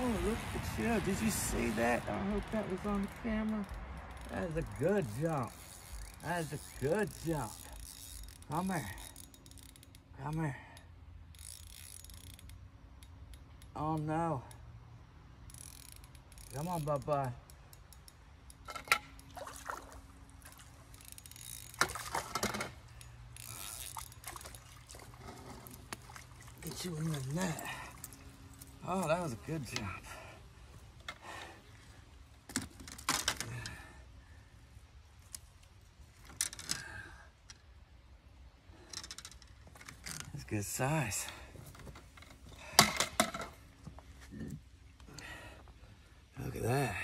Oh, at you. Did you see that? I hope that was on the camera. That is a good jump. That is a good jump. Come here. Come here. Oh no. Come on, Bubba. Get you in the net. Oh, that was a good jump. That's good size. Look at that.